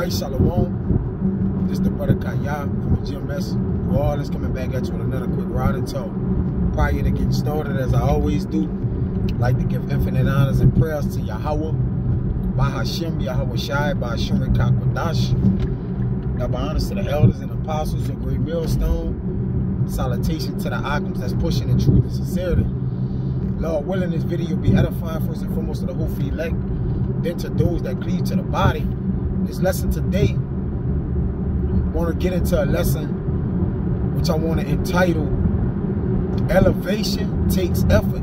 right, Shalom. This is the brother Kaya from the GMS. New Orleans coming back at you with another quick ride and talk. Prior to getting started, as I always do, I'd like to give infinite honors and prayers to Yahweh, Bahashim, Yahweh Shai, Bahashim Rikakwadash. Now, by honors to the elders and apostles of Great Millstone. Salutation to the Akams that's pushing the truth and sincerity. Lord willing, this video be edifying first and foremost to the whole elect, then to those that cleave to the body. This lesson today, I want to get into a lesson which I want to entitle Elevation Takes Effort.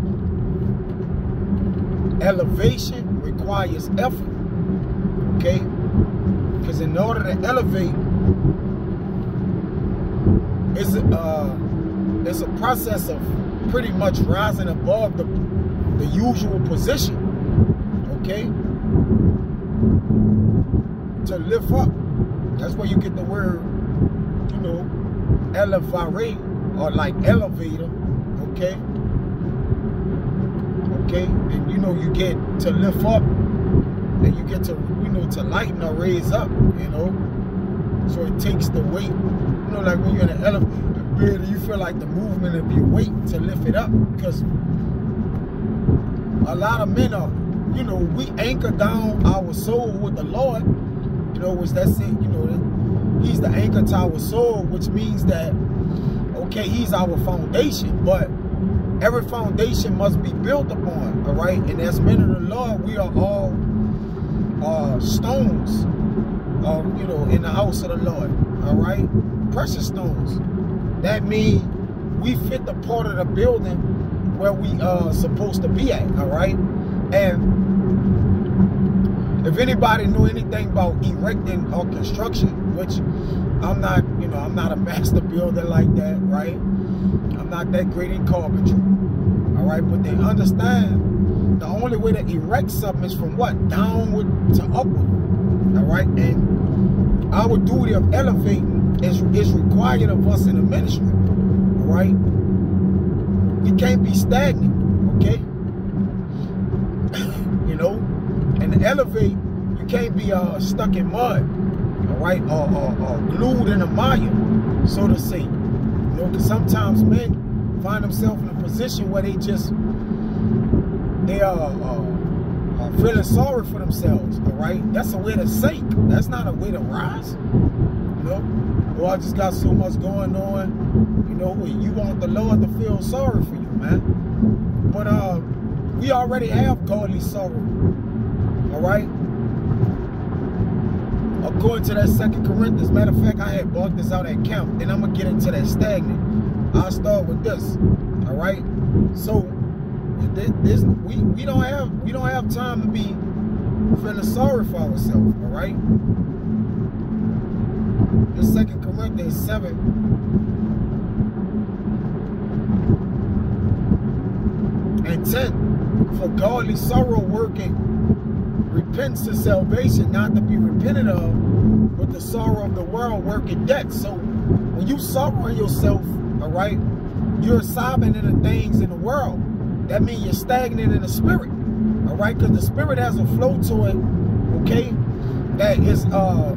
Elevation requires effort. Okay? Because in order to elevate, it's a, uh, it's a process of pretty much rising above the, the usual position. Okay? To lift up. That's where you get the word, you know, elevare or like elevator. Okay? Okay? And you know, you get to lift up and you get to, you know, to lighten or raise up, you know. So it takes the weight, you know, like when you're in an elevator, you feel like the movement of your weight to lift it up because a lot of men are, you know, we anchor down our soul with the Lord, you know, which that's it, you know, he's the anchor to our soul, which means that, okay, he's our foundation, but every foundation must be built upon, all right? And as men of the Lord, we are all uh, stones, um, you know, in the house of the Lord, all right? Precious stones. That means we fit the part of the building where we are uh, supposed to be at, all right? And if anybody knew anything about erecting or construction, which I'm not, you know, I'm not a master builder like that, right? I'm not that great in carpentry, all right? But they understand the only way to erect something is from what? Downward to upward, all right? And our duty of elevating is, is required of us in the ministry, all right? We can't be stagnant, okay? you know? And to elevate, you can't be uh, stuck in mud, all right? Or, glued in a mire, so to say. You know, because sometimes men find themselves in a position where they just, they are uh, uh, feeling sorry for themselves, all right? That's a way to sink. That's not a way to rise, you know? Well, I just got so much going on, you know, you want the Lord to feel sorry for you, man. But uh, we already have godly sorrow, all right? According to that Second Corinthians, matter of fact, I had bought this out at camp, and I'm gonna get into that stagnant. I'll start with this, all right? So this we we don't have we don't have time to be feeling sorry for ourselves, all right? The Second Corinthians seven. And 10, for godly sorrow working repentance to salvation, not to be repented of, but the sorrow of the world working death. So when you sorrow yourself, all right, you're sobbing in the things in the world. That means you're stagnant in the spirit, all right, because the spirit has a flow to it, okay, that is uh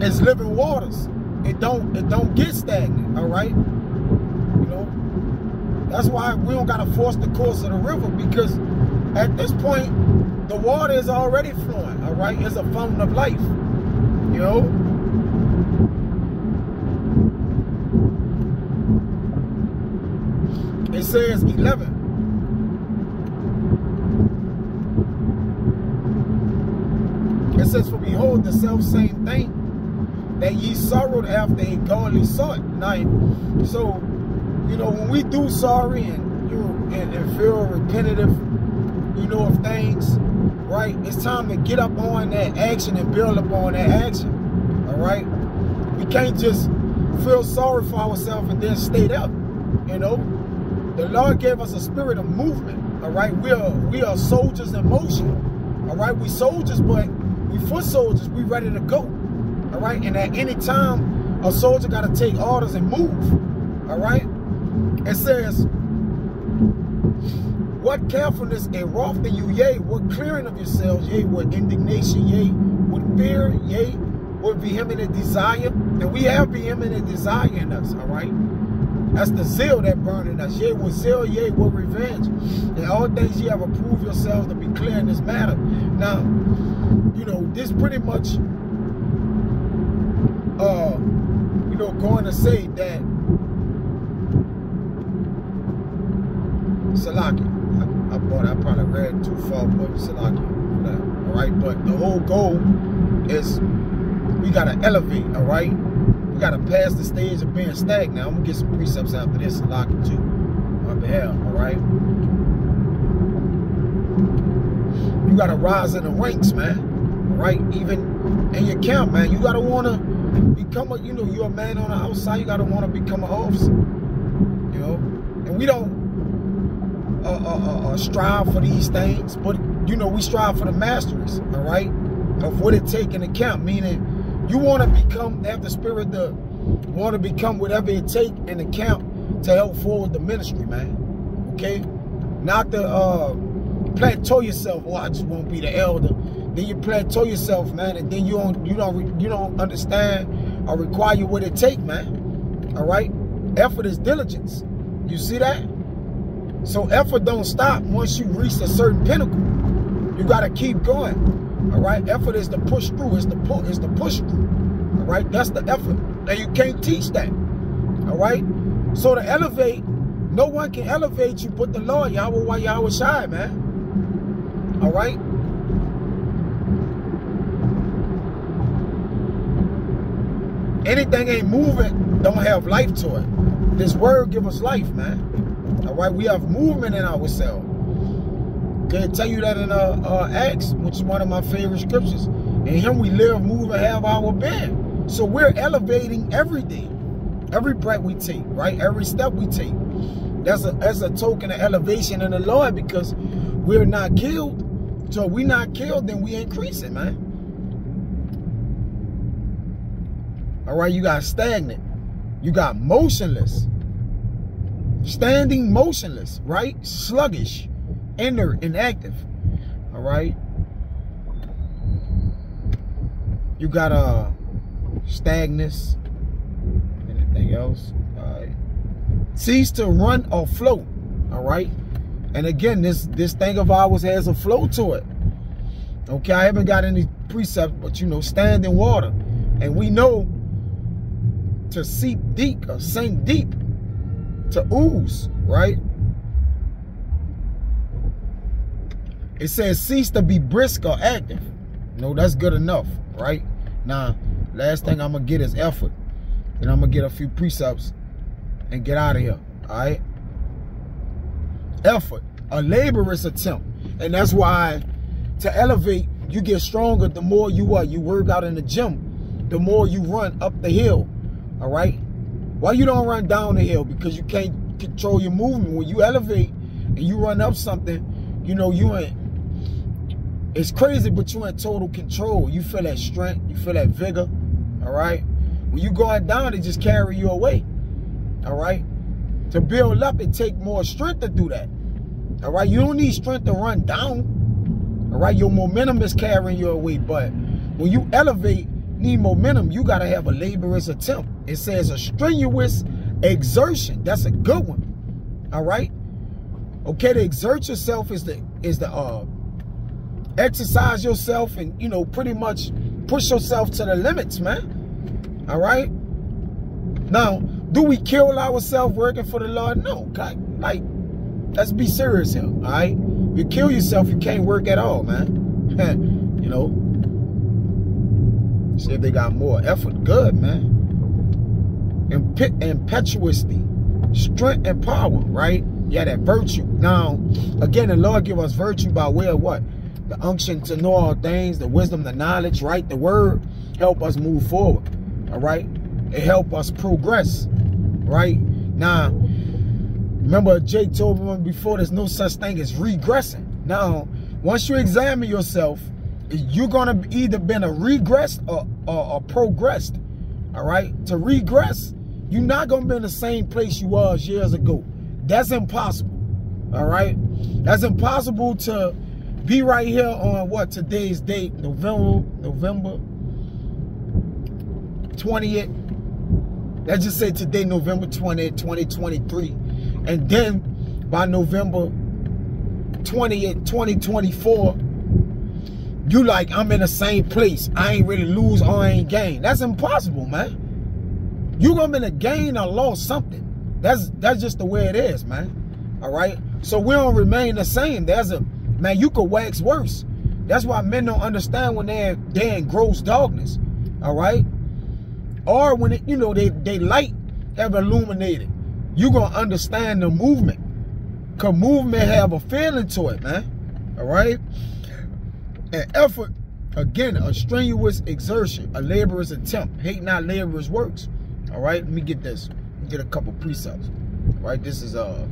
is living waters. It don't it don't get stagnant, all right. You know, that's why we don't gotta force the course of the river because at this point the water is already flowing, all right? It's a fountain of life, you know? It says 11. It says, For behold, the self same thing that ye sorrowed after a godly sort. Now, so, you know, when we do sorry and, you and, and feel repetitive, you know, of things, right? It's time to get up on that action and build up on that action, all right? We can't just feel sorry for ourselves and then stay up, you know? The Lord gave us a spirit of movement, all right? We are, we are soldiers in motion, all right? We soldiers, but we foot soldiers, we ready to go, all right? And at any time, a soldier got to take orders and move, all right? It says, what carefulness and wrath in you, yea, what clearing of yourselves, yea, what indignation, yea, what fear, yea, what vehement desire. And we have vehement desire in us, all right? That's the zeal that burning us. Yea, with zeal, yea, with revenge. And all things ye have approved yourselves to be clear in this matter. Now, you know, this pretty much, uh, you know, going to say that Salaki. I, I probably read too far, but Salaki for that. All right, but the whole goal is we gotta elevate. All right, we gotta pass the stage of being stagnant. Now I'm gonna get some precepts after this Salaki too, on behalf. All right. You gotta rise in the ranks, man. Right, even in your camp, man. You gotta wanna become a, you know, you're a man on the outside. You gotta wanna become an officer. You know, and we don't uh, uh, uh, strive for these things, but you know we strive for the masteries, all right, of what it take in account. Meaning, you want to become, have the spirit to want to become whatever it take in account to help forward the ministry, man. Okay, not to uh, plateau yourself. Oh, I just won't be the elder. Then you plateau yourself, man, and then you don't, you don't, you don't understand or require what it take, man. All right, effort is diligence. You see that? So effort don't stop once you reach a certain pinnacle. You gotta keep going. All right. Effort is the push through. It's the pull. It's the push through. All right. That's the effort. And you can't teach that. All right. So to elevate, no one can elevate you but the Lord Yahweh while Yahweh shy, man. All right. Anything ain't moving, don't have life to it. This word give us life, man. All right, we have movement in ourselves. Can tell you that in uh, uh, Acts, which is one of my favorite scriptures. In Him we live, move, and have our being. So we're elevating everything, every breath we take, right? Every step we take. That's a that's a token of elevation in the Lord because we're not killed. So we're not killed, then we increase it, man. All right, you got stagnant. You got motionless. Standing motionless, right? Sluggish, inert, inactive. All right. You got a uh, stagnus. Anything else? All right. Cease to run or float. All right. And again, this this thing of ours has a flow to it. Okay, I haven't got any precepts, but you know, stand in water. And we know to seep deep or sink deep to ooze, right? It says cease to be brisk or active. No, that's good enough, right? Now, last thing I'm gonna get is effort. And I'm gonna get a few precepts and get out of here. All right. Effort, a laborious attempt. And that's why to elevate, you get stronger the more you are. You work out in the gym, the more you run up the hill. All right. Why you don't run down the hill? Because you can't control your movement. When you elevate and you run up something, you know, you ain't it's crazy, but you in total control. You feel that strength, you feel that vigor. All right. When you going down, it just carry you away. All right. To build up, it take more strength to do that. All right. You don't need strength to run down. All right. Your momentum is carrying you away. But when you elevate, need momentum, you got to have a laborious attempt. It says a strenuous exertion. That's a good one. All right. Okay. To exert yourself is the is the uh exercise yourself and, you know, pretty much push yourself to the limits, man. All right? Now, do we kill ourselves working for the Lord? No. God, like, let's be serious here, all right? You kill yourself, you can't work at all, man. you know? See if they got more effort. Good, man. Imp impetuosity, strength and power, right? Yeah, that virtue. Now, again, the Lord give us virtue by way of what? the unction to know all things, the wisdom, the knowledge, right? The word help us move forward, all right? It help us progress, right? Now, remember Jake told me before, there's no such thing as regressing. Now, once you examine yourself, you're gonna either been a regress or, or, or progressed, all right? To regress, you're not gonna be in the same place you was years ago. That's impossible, all right? That's impossible to be right here on what today's date, November, November 20th. Let's just say today, November 20th, 2023. And then by November 20th, 2024, you like, I'm in the same place. I ain't really lose or I ain't gain. That's impossible, man. You gonna be to gain or lost something. That's that's just the way it is, man. All right. So we don't remain the same. There's a man. You could wax worse. That's why men don't understand when they're they're in gross darkness. All right. Or when it, you know they they light have illuminated. You gonna understand the movement. Cause movement have a feeling to it, man. All right. An effort, again, a strenuous exertion, a laborer's attempt. Hate not laborer's works. All right. Let me get this get a couple precepts. Right? This is uh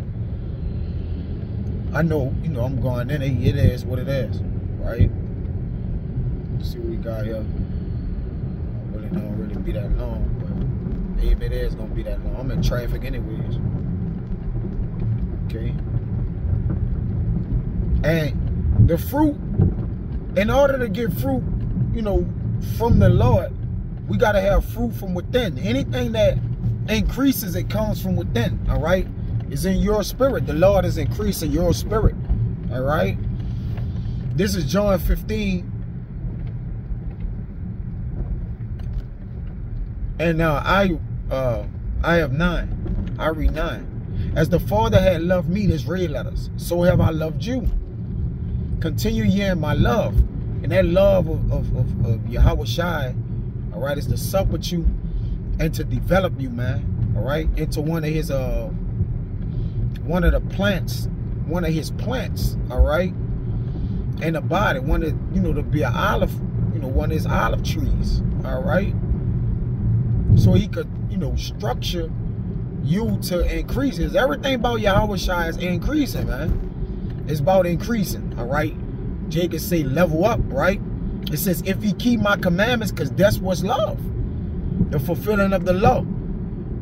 I know, you know, I'm going in it, it is what it is, right? Let's see what we got here. I really don't really be that long, but maybe it is gonna be that long. I'm in traffic anyways. Okay. And the fruit, in order to get fruit, you know, from the Lord, we gotta have fruit from within. Anything that increases, it comes from within, all right? It's in your spirit. The Lord is increasing your spirit, all right? This is John 15. And now uh, I uh, I have nine. I read nine. As the Father had loved me, this red letters, so have I loved you. Continue ye in my love. And that love of, of, of, of Yahweh Shai, all right, is to sup with you and to develop you, man. All right, into one of his uh one of the plants, one of his plants. All right, in the body, one of you know to be an olive, you know, one of his olive trees. All right, so he could you know structure you to increase. Is everything about Yahweh Shai is increasing, man. It's about increasing. All right, Jacob say level up, right? It says if he keep my commandments, because that's what's love the fulfilling of the law.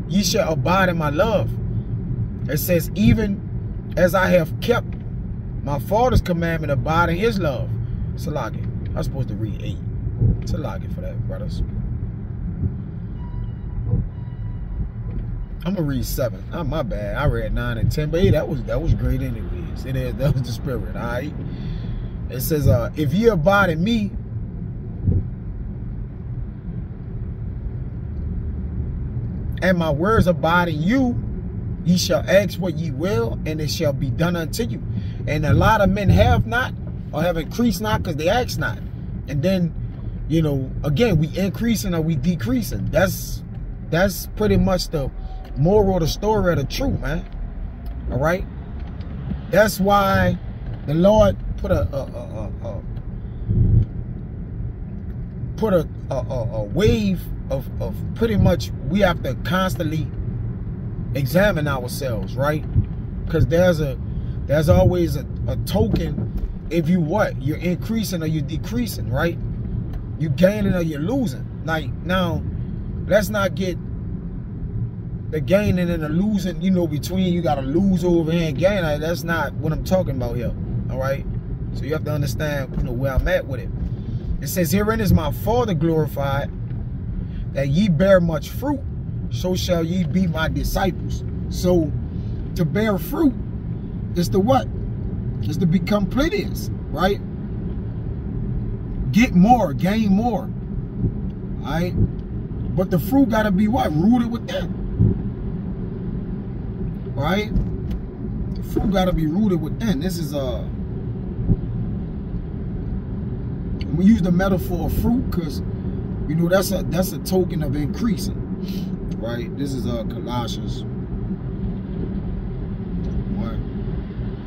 Ye shall abide in my love. It says, even as I have kept my father's commandment, abide in his love. Salagi. I'm supposed to read eight. Salagi for that, brothers. I'm gonna read seven. Oh, my bad. I read nine and ten, but hey, that was that was great anyways. It is that was the spirit. All right. It says, uh, if ye abide in me, and my words abide in you, ye shall ask what ye will, and it shall be done unto you. And a lot of men have not, or have increased not, because they ask not. And then, you know, again, we increasing or we decreasing. That's that's pretty much the moral of the story of the truth, man. All right. That's why the Lord put a, a, a, a put a, a, wave of, of pretty much we have to constantly examine ourselves, right? Because there's a there's always a, a token if you what you're increasing or you're decreasing, right? You gaining or you're losing. Like now, let's not get the gaining and the losing, you know, between you gotta lose over here and gain. Like, that's not what I'm talking about here. All right. So you have to understand, you know, where I'm at with it. It says, Herein is my Father glorified, that ye bear much fruit, so shall ye be my disciples. So to bear fruit is to what? Is to become plenteous, right? Get more, gain more. Alright? But the fruit gotta be what? Rooted with within. Right? The fruit gotta be rooted within. This is a uh, we use the metaphor of fruit because you know that's a that's a token of increasing right? This is uh colossians. One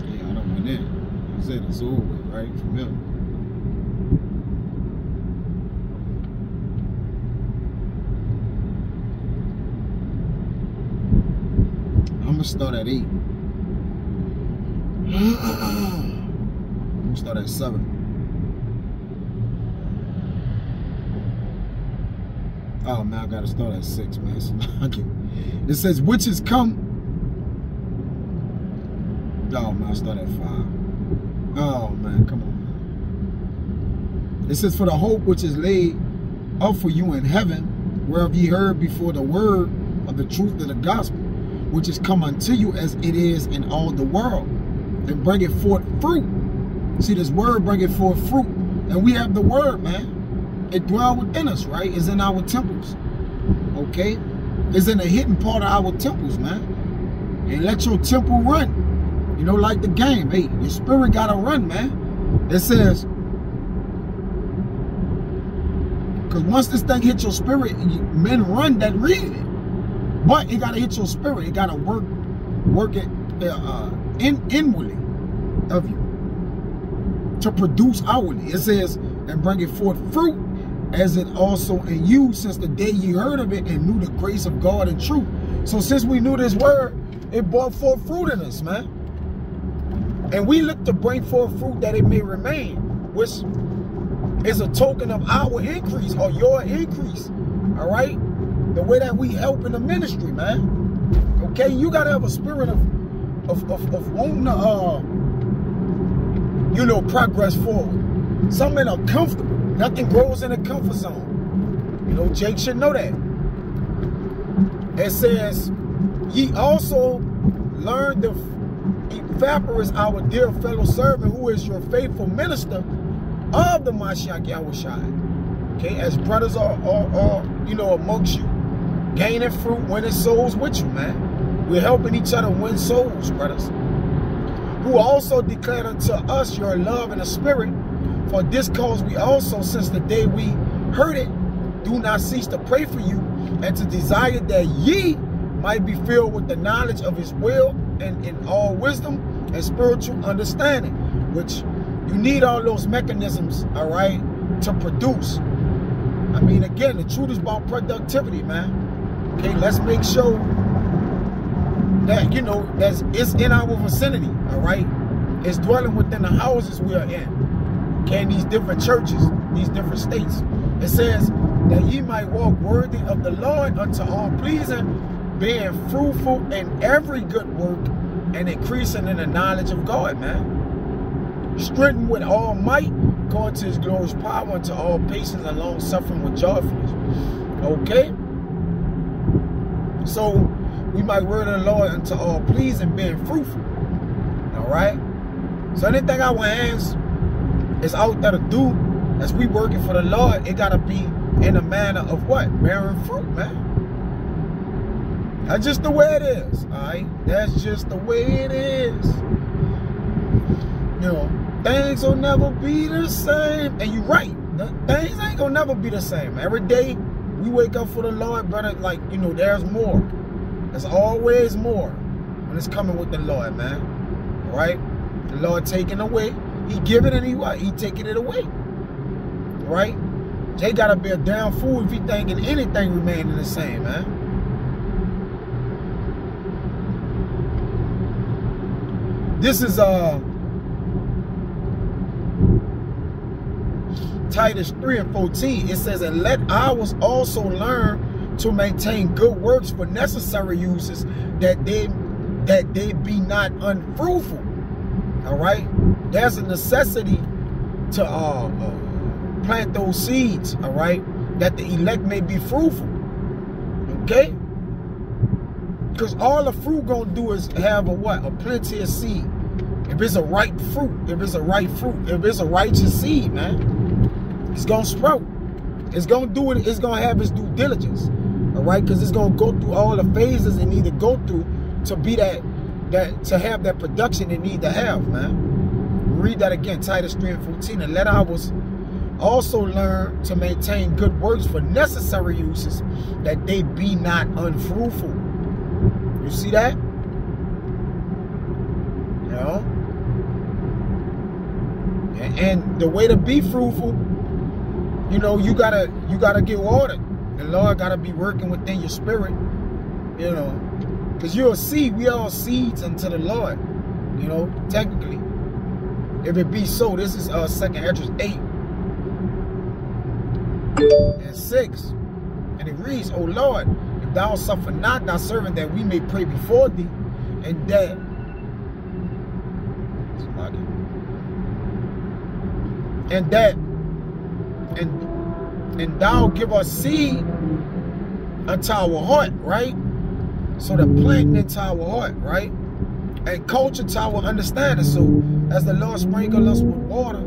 yeah i don't went in i said it's over right? Here i'm gonna start at eight. I'm gonna start at seven Oh man, I gotta start at six, man. So it says, which is come. Oh man, I start at five. Oh man, come on. Man. It says, For the hope which is laid up for you in heaven, whereof ye heard before the word of the truth of the gospel, which is come unto you as it is in all the world, and bring it forth fruit. See, this word bring it forth fruit. And we have the word, man. It dwell within us, right? It's in our temples. Okay? It's in the hidden part of our temples, man. And let your temple run. You know, like the game. Hey, your spirit gotta run, man. It says, because once this thing hits your spirit, men run that read. But it gotta hit your spirit. It gotta work, work it uh, in inwardly of you to produce outwardly. It says, and bring it forth fruit as it also in you since the day you heard of it and knew the grace of God and truth. So since we knew this word, it brought forth fruit in us, man. And we look to bring forth fruit that it may remain, which is a token of our increase or your increase. All right? The way that we help in the ministry, man. Okay, you gotta have a spirit of of, of, of wanting to uh, you know, progress forward. Some men are comfortable. Nothing grows in a comfort zone. You know, Jake should know that. It says, ye also learned of Epaphras, our dear fellow servant, who is your faithful minister of the Mashiach Yahushai. Okay, as brothers are, are, are, you know, amongst you, gaining fruit, winning souls with you, man. We're helping each other win souls, brothers. Who also declared unto us your love in the spirit. For this cause we also, since the day we heard it, do not cease to pray for you and to desire that ye might be filled with the knowledge of his will and in all wisdom and spiritual understanding, which you need all those mechanisms, all right, to produce. I mean, again, the truth is about productivity, man. Okay, let's make sure that, you know, that's it's in our vicinity, all right? It's dwelling within the houses we are in. In these different churches, these different states. It says that ye might walk worthy of the Lord unto all pleasing, being fruitful in every good work and increasing in the knowledge of God, man strengthened with all might, according to his glorious power, unto all patience and long suffering with joyfulness. Okay? So we might word of the Lord unto all pleasing, being fruitful. Alright? So anything our hands is out there to do, as we working for the Lord, it gotta be in a manner of what? Bearing fruit, man. That's just the way it is. Alright? That's just the way it is. You know, things will never be the same. And you're right. Things ain't gonna never be the same. Every day we wake up for the Lord, brother, like, you know, there's more. There's always more when it's coming with the Lord, man. All right? The Lord taking away. He giving it and he what? He taking it away. Right? They gotta be a damn fool if he thinking anything remaining the same, man. This is uh Titus 3 and 14, it says, And let ours also learn to maintain good works for necessary uses, that they that they be not unfruitful. All right? There's a necessity to uh, uh, plant those seeds, all right? That the elect may be fruitful. Okay? Because all the fruit gonna do is have a what? A plenty of seed. If it's a ripe fruit, if it's a ripe fruit, if it's a righteous seed, man. It's gonna sprout. It's gonna do it. It's gonna have its due diligence. All right, because it's gonna go through all the phases it need to go through to be that that to have that production it need to have, man. Read that again, Titus 3 and 14. And let ours also learn to maintain good works for necessary uses, that they be not unfruitful. You see that? You know? And the way to be fruitful you know, you gotta you gotta get watered. The Lord gotta be working within your spirit, you know, because you're a seed. We all seeds unto the Lord, you know, technically. If it be so, this is uh second Esdras 8 and 6. And it reads, O Lord, if thou suffer not thy servant that we may pray before thee, and that And that, and and thou give us seed unto our heart, right? So the planting into our heart, right? And culture to our understanding. So as the Lord sprinkle us with water,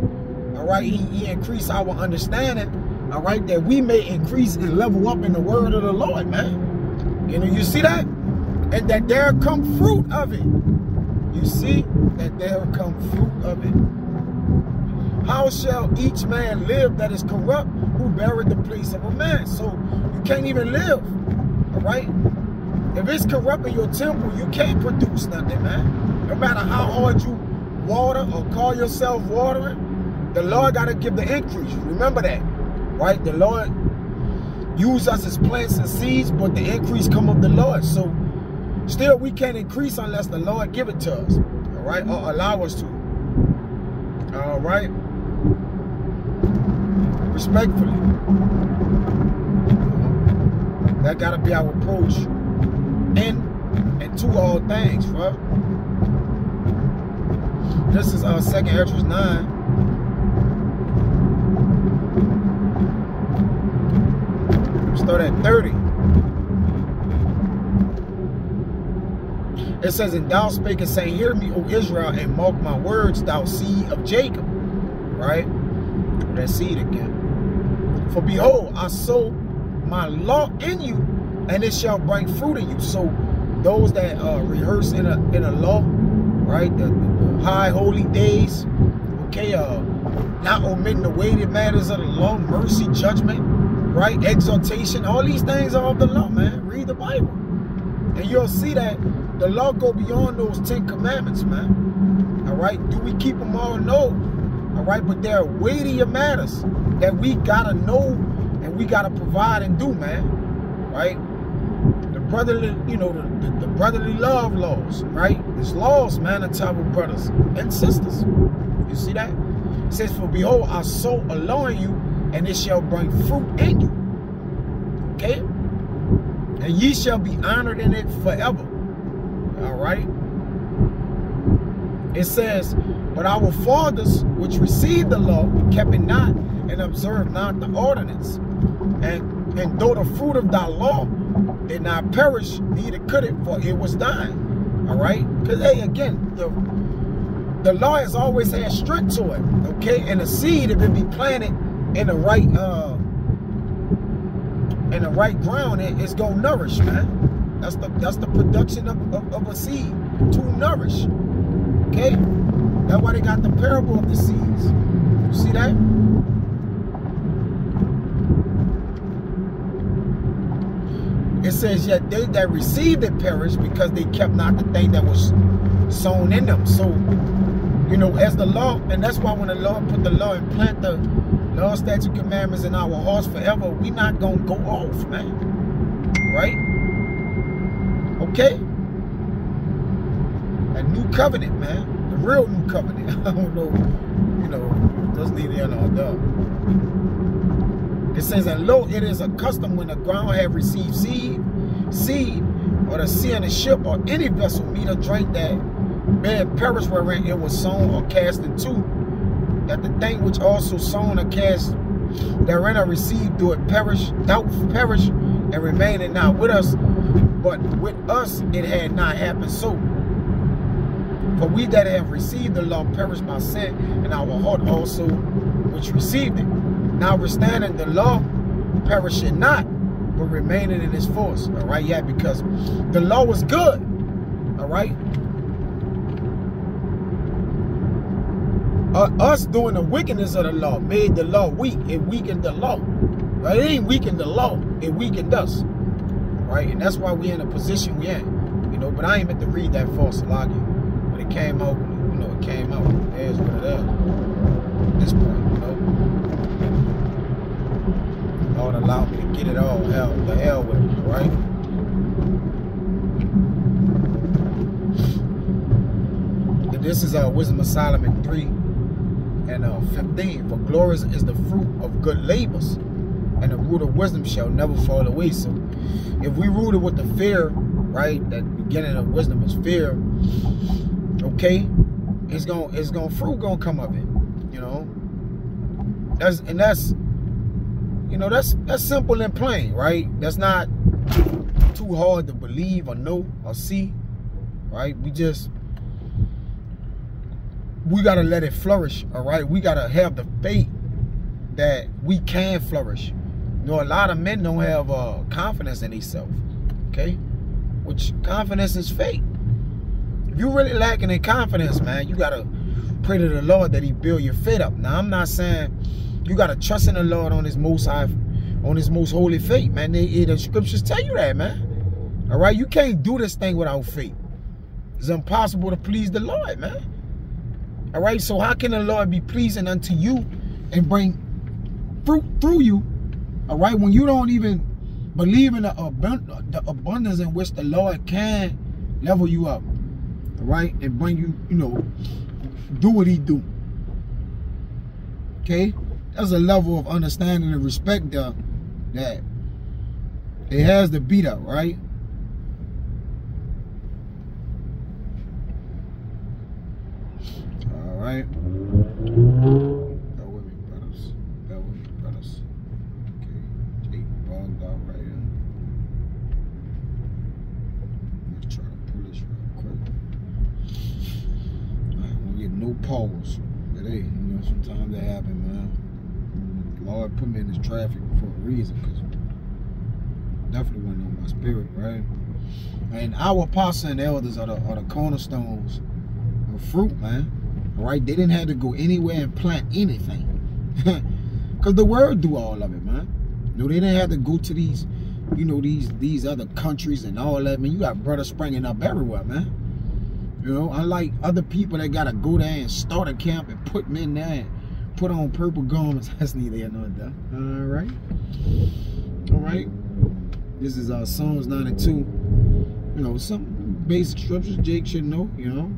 all right, he, he increase our understanding, all right, that we may increase and level up in the word of the Lord, man. You know, you see that? And that there come fruit of it. You see that there come fruit of it. How shall each man live that is corrupt who buried the place of a man? So you can't even live, all right? If it's corrupting your temple, you can't produce nothing, man. No matter how hard you water or call yourself watering, the Lord got to give the increase. Remember that, right? The Lord use us as plants and seeds, but the increase come of the Lord. So still we can't increase unless the Lord give it to us, all right? Or allow us to, all right? Respectfully. That got to be our approach in and to all things, bro. This is our uh, second Esdras 9. Start at 30. It says, And thou spakest, saying, Hear me, O Israel, and mark my words, thou seed of Jacob. Right? That seed again. For behold, I sow my law in you, and it shall bring fruit in you. So those that uh, rehearse in a in a law, right? The, high holy days, okay, uh, not omitting the weighted matters of the law, mercy, judgment, right? Exaltation, all these things are of the law, man. Read the Bible. And you'll see that the law go beyond those Ten Commandments, man. All right? Do we keep them all? No. All right? But there are weightier matters that we gotta know and we gotta provide and do, man. Right? Brotherly, you know, the, the, the brotherly love laws, right? It's laws, man, on top of brothers and sisters. You see that? It says, For behold, I sow a law in you, and it shall bring fruit in you. Okay? And ye shall be honored in it forever. All right? It says, But our fathers, which received the law, kept it not, and observed not the ordinance. And, and though the fruit of thy law did not perish, neither could it, for it was dying. All right? Because, hey, again, the, the law has always had strength to it. Okay? And the seed, if it be planted in the right uh in the right ground, it, it's gonna nourish, man. That's the that's the production of, of, of a seed to nourish. Okay? That's why they got the parable of the seeds. You see that? It says, yet they that received it perished because they kept not the thing that was sown in them. So, you know, as the law, and that's why when the Lord put the law and plant the law, statute, commandments in our hearts forever, we not going to go off, man. Right? Okay? A new covenant, man. The real new covenant. I don't know, you know, doesn't need the or done. It says, and lo, it is a custom when the ground have received seed, seed, or the sea in a ship, or any vessel meet or drink that man perish wherein it was sown or cast into, that the thing which also sown or cast therein are received do it perish, doubt perish, and remain it not with us, but with us it had not happened so. For we that have received the law perish by sin, and our heart also which received it Notwithstanding the law perishing not, but remaining in its force. All right, yeah, because the law was good. All right. Uh, us doing the wickedness of the law made the law weak. It weakened the law. Right? It ain't weakened the law. It weakened us. Right? And that's why we're in the position we in. You know, but I ain't meant to read that false logic. But it came out, you know, it came out. There's what it is. At this point, you know. Lord allow me to get it all. Hell, the hell with it, right? And this is uh, Wisdom of Solomon 3 and uh, 15. For glory is the fruit of good labors, and the root of wisdom shall never fall away. So if we root it with the fear, right, that beginning of wisdom is fear, okay, it's gonna it's gonna fruit gonna come of it. You know. That's and that's you know that's that's simple and plain, right? That's not too hard to believe or know or see, right? We just we gotta let it flourish, all right? We gotta have the faith that we can flourish. You know, a lot of men don't have uh, confidence in themselves, okay? Which confidence is fake. If you really lacking in confidence, man, you gotta pray to the Lord that He build your faith up. Now, I'm not saying you gotta trust in the Lord on His most high, on His most holy faith, man. They, eh, the scriptures tell you that, man. All right, you can't do this thing without faith. It's impossible to please the Lord, man. All right, so how can the Lord be pleasing unto you and bring fruit through you? All right, when you don't even believe in the, the abundance in which the Lord can level you up, all right, and bring you, you know, do what He do. Okay, there's a level of understanding and respect there that it has to beat up, right? All right. Okay, out right here. Try to pull this real quick. Won't get no pause. But hey, you know, sometimes that happen, man. Lord put me in this traffic for a reason, because definitely wasn't on my spirit, right? And our apostles and elders are the, are the cornerstones of fruit, man. Right, they didn't have to go anywhere and plant anything, because the word do all of it, man. no, they didn't have to go to these, you know, these these other countries and all that. Man, you got brothers springing up everywhere, man. You know, unlike other people that gotta go there and start a camp and put men there and put on purple garments. That's neither here nor there. All right. All right. This is uh, Psalms 92. You know, some basic structures Jake should know, you know.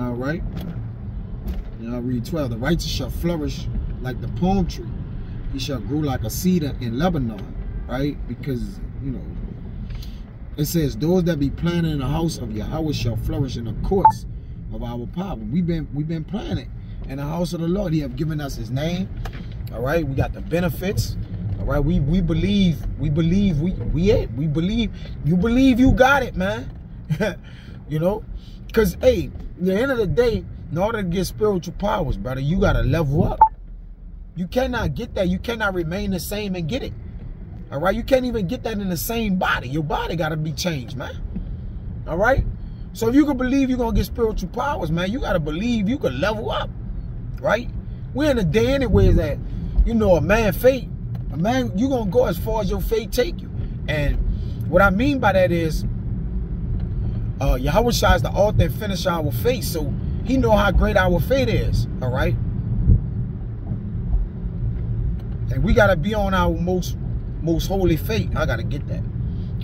All right. And I'll read 12. The righteous shall flourish like the palm tree. He shall grow like a cedar in Lebanon. Right? Because, you know, it says, those that be planted in the house of Yahweh shall flourish in the courts of our power. We've been we've been planted in the house of the Lord. He have given us his name. All right, we got the benefits. All right, we we believe, we believe, we we it. We believe, you believe you got it, man. you know? Because hey, the end of the day, in order to get spiritual powers, brother, you gotta level up. You cannot get that. You cannot remain the same and get it. All right, you can't even get that in the same body. Your body gotta be changed, man. All right. So if you can believe you're gonna get spiritual powers, man, you gotta believe you can level up right? We're in a day anyways that, you know, a man fate, a man, you're gonna go as far as your fate take you. And what I mean by that is, uh, Yahweh Shai is the author and finisher our faith, so he know how great our fate is, all right? And we gotta be on our most most holy faith. I gotta get that.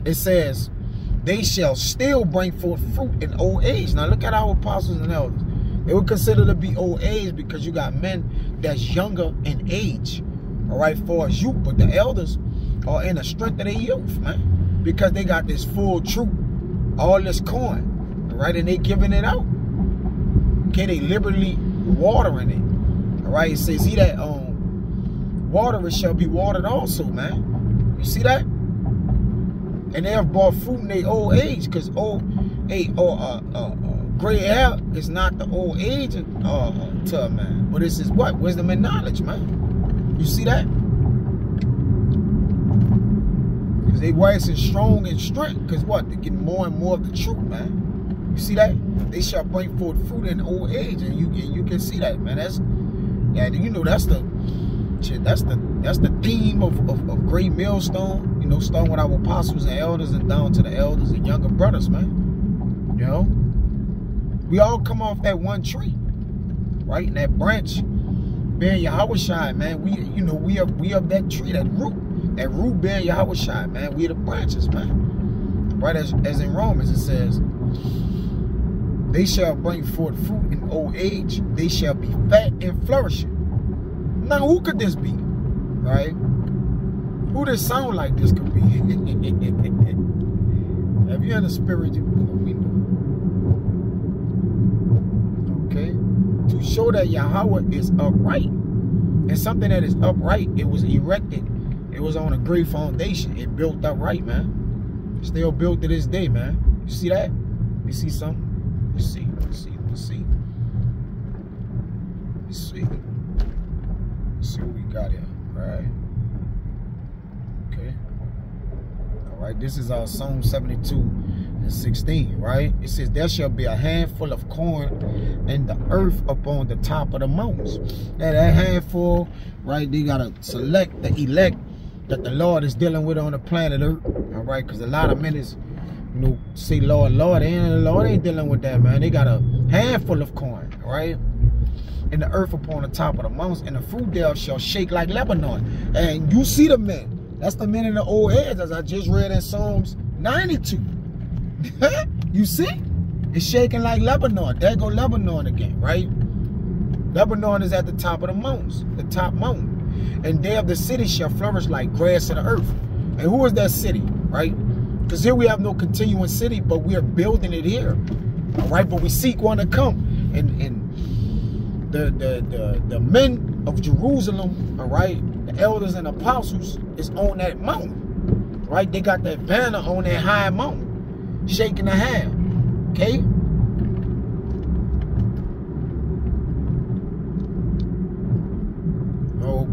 It says, they shall still bring forth fruit in old age. Now look at our apostles and elders. They would consider to be old age because you got men that's younger in age, all right, for as youth. But the elders are in the strength of their youth, man, because they got this full truth, all this coin, all right, and they giving it out. Okay, they liberally watering it, all right. It says, see that um, water shall be watered also, man. You see that? And they have bought fruit in their old age, because old, hey, or uh, uh, uh gray hair is not the old age uh, to man, but it's his what? Wisdom and knowledge, man. You see that? Because they waxing strong and strength. Because what? They're getting more and more of the truth, man. You see that? They shall bring forth fruit in old age, and you and you can see that, man. That's yeah, you know that's the. That's the that's the theme of, of, of Great Millstone. You know, starting with our apostles and elders, and down to the elders and younger brothers, man. You know. We all come off that one tree, right? And that branch bearing Yahweh Shai, man. We, you know, we are we of that tree, that root. That root bearing Yahweh Shai, man. We the branches, man. Right as, as in Romans it says, they shall bring forth fruit in old age. They shall be fat and flourishing. Now, who could this be? Right? Who does sound like this could be? if you're in the spirit, you, know. To show that Yahweh is upright. And something that is upright, it was erected. It was on a great foundation. It built upright, man. Still built to this day, man. You see that? You see something? Let's see. Let's see. Let's see. Let's see. Let's see what we got here. Right. Okay. All right. This is our Psalm 72 and 16, right? It says, There shall be a handful of corn and the earth upon the top of the mountains. Now, that handful, right, they got to select the elect that the Lord is dealing with on the planet Earth, all right? Because a lot of men is, you know, say, Lord, Lord, and the Lord ain't dealing with that, man. They got a handful of corn, right? And the earth upon the top of the mountains, and the fruit thereof shall shake like Lebanon. And you see the men. That's the men in the old age, as I just read in Psalms 92. You see? It's shaking like Lebanon. There go Lebanon again, right? Lebanon is at the top of the mountains, the top mountain. And there the city shall flourish like grass of the earth. And who is that city, right? Because here we have no continuing city, but we are building it here. All right, but we seek one to come. And and the the the, the men of Jerusalem, all right, the elders and apostles is on that mountain. Right? They got that banner on that high mountain shaking the hand. Okay?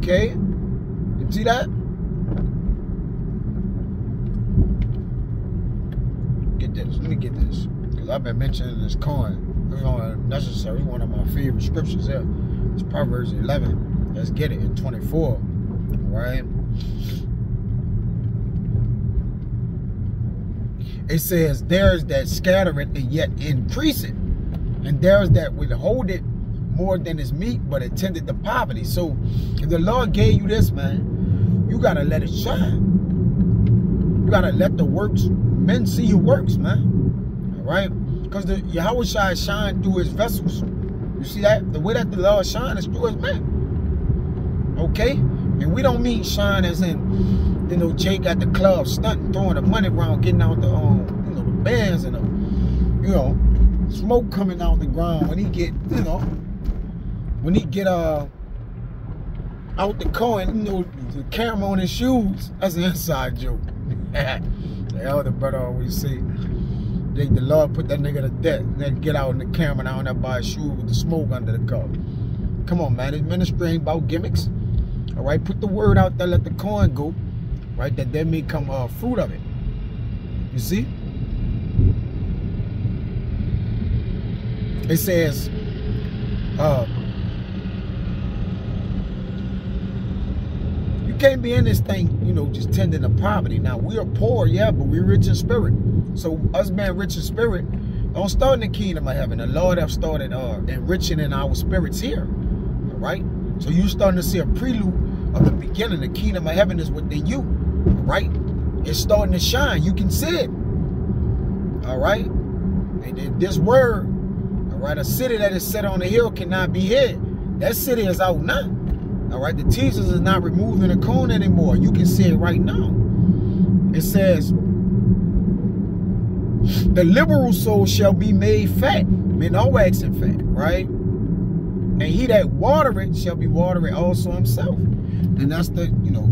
Okay? You see that? Get this. Let me get this. Because I've been mentioning this coin. It's necessary. One of my favorite scriptures here. It's Proverbs 11. Let's get it in 24. Right? It says there's that scatter it and yet increase it. And there's that withhold it more than is meat, but attended to poverty. So if the Lord gave you this, man, you gotta let it shine. You gotta let the works, men see your works, man. All right? Because the Yahweh shine shine through his vessels. You see that? The way that the Lord shine is through his men. Okay? And we don't mean shine as in you know, Jake at the club stunting, throwing the money around, getting out the um, you know, the bands and the, you know, smoke coming out the ground when he get, you know, when he get uh out the car and you know the camera on his shoes. That's an inside joke. the elder brother always say, they, the Lord put that nigga to death, and then get out in the camera and that by his shoe with the smoke under the car. Come on, man. His ministry ain't about gimmicks. All right, put the word out there, let the coin go right? That there may come uh, fruit of it. You see? It says, uh, you can't be in this thing, you know, just tending to poverty. Now, we are poor, yeah, but we're rich in spirit. So us being rich in spirit, don't start in the kingdom of heaven. The Lord have started uh, enriching in our spirits here, all right? So you're starting to see a prelude of the beginning. The kingdom of heaven is within you right? It's starting to shine. You can see it. All right? And this word, all right, a city that is set on a hill cannot be hid. That city is out now. All right, the teachers is not removing the cone anymore. You can see it right now. It says, the liberal soul shall be made fat. Men are waxing fat, right? And he that water it shall be watering also himself. And that's the, you know,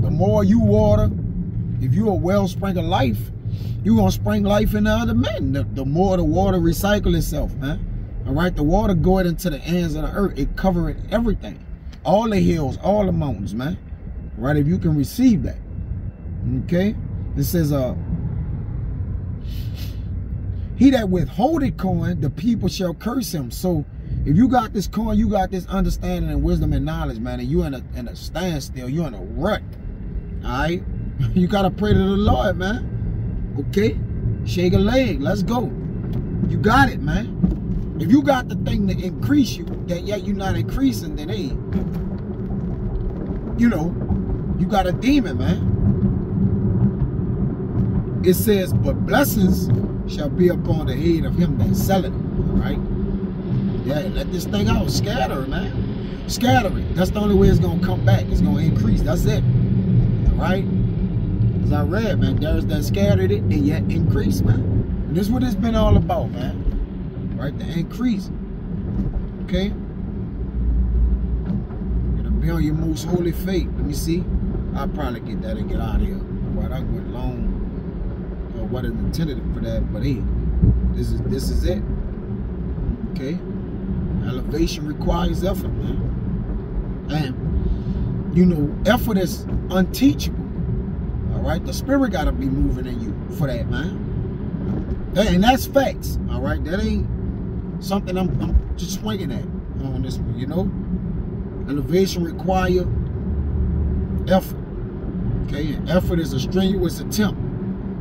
the more you water, if you're a wellspring of life, you're going to spring life into other men. The, the, more the water recycle itself, man. All right, the water going into the ends of the earth, it covering everything. All the hills, all the mountains, man. Right? if you can receive that. Okay? It says, uh, he that withholdeth coin, the people shall curse him. So if you got this coin, you got this understanding and wisdom and knowledge, man, and you in a in a standstill, you in a rut. Alright? You gotta pray to the Lord, man. Okay? Shake a leg. Let's go. You got it, man. If you got the thing to increase you, that yet you're not increasing, then hey, you know, you got a demon, man. It says, but blessings shall be upon the head of him that selleth. All right? Yeah, let this thing out. Scatter, man. Scatter it. That's the only way it's gonna come back. It's gonna increase. That's it All right? As I read, man, there's that scattered it and yet increase, man. And this is what it's been all about, man. Right? The increase. Okay? Be on your most holy faith. Let me see. I'll probably get that and get out of here. All right, I went long. Uh, what is intended for that, but hey, this is this is it. Okay. Elevation requires effort, man. And you know, effort is unteachable. All right, the spirit gotta be moving in you for that, man. And that's facts. All right, that ain't something I'm, I'm just swinging at on this one. You know, elevation require effort. Okay, and effort is a strenuous attempt.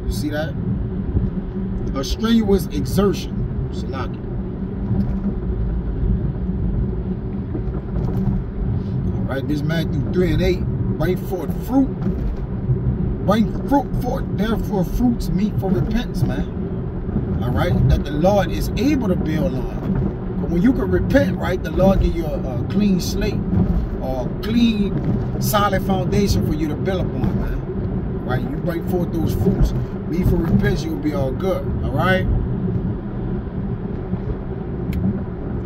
You see that? A strenuous exertion. All right, this Matthew 3 and 8. Bring forth fruit. Bring fruit forth. Therefore, fruits meet for repentance, man. All right, that the Lord is able to build on. But when you can repent, right, the Lord give you a, a clean slate or clean, solid foundation for you to build upon, man. Right? You bring forth those fruits. Me for repentance, you'll be all good. All right?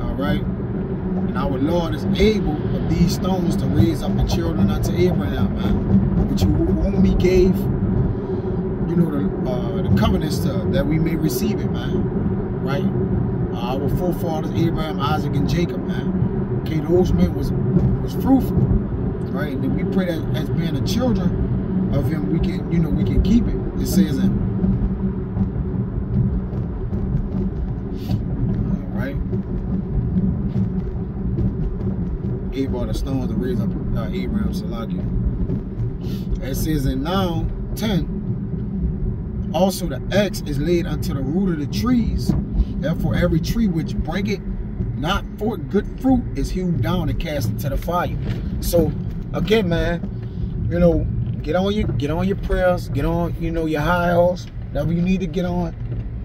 All right? And our Lord is able these stones to raise up the children unto Abraham, man. Which whom he gave, you know, the, uh, the covenants to, that we may receive it, man. Right? Uh, our forefathers, Abraham, Isaac, and Jacob, man. Okay, those men was was fruitful, right? And we pray that as being the children of Him, we can, you know, we can keep it. It says in. All right. All the to raise up uh, Abraham. It says in now 10, also the axe is laid unto the root of the trees. Therefore, every tree which breaketh not for good fruit is hewed down and cast into the fire. So again, man, you know, get on your get on your prayers, get on, you know, your high horse, whatever you need to get on,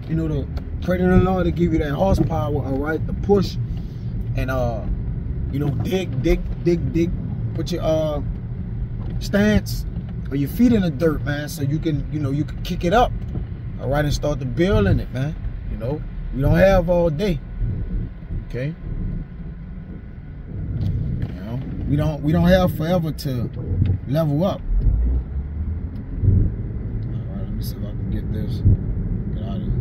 you know, to pray to the Lord to give you that horsepower, all right, to push and uh, you know, dig, dig, dig, dig, put your uh stance or your feet in the dirt, man, so you can, you know, you can kick it up, all right, and start to build in it, man. You know, we don't have all day. Okay. You know, we don't we don't have forever to level up. All right, let me see if I can get this. Get out of here.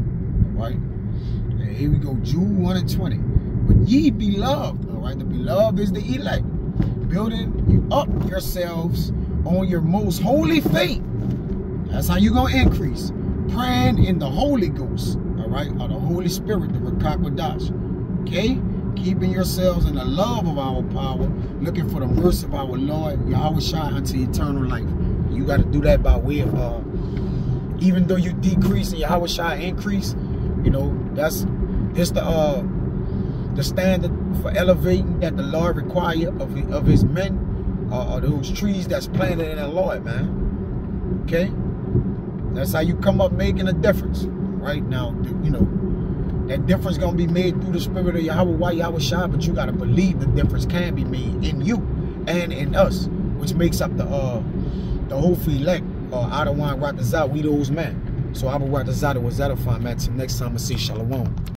All right. And here we go. Jude 1 and 20. But ye beloved, right, the beloved is the elect, building up yourselves on your most holy faith. That's how you're gonna increase. Praying in the Holy Ghost, all right, or the Holy Spirit, the Rakakwadash. Okay? Keeping yourselves in the love of our power, looking for the mercy of our Lord, Yahawashi unto eternal life. You got to do that by way of, uh, even though you decrease and Yahawashi increase, you know, that's, it's the, uh, the standard for elevating that the Lord require of, of his men, uh, those trees that's planted in the Lord, man. Okay? That's how you come up making a difference. Right now, you know, that difference gonna be made through the spirit of Yahweh, why Yahawashi, but you gotta believe the difference can be made in you and in us, which makes up the uh the whole elect uh Adawan Ratazah, we those men. So I will Raptazat. Abu Ratazah was edifying, man. Till next time I see Shalom.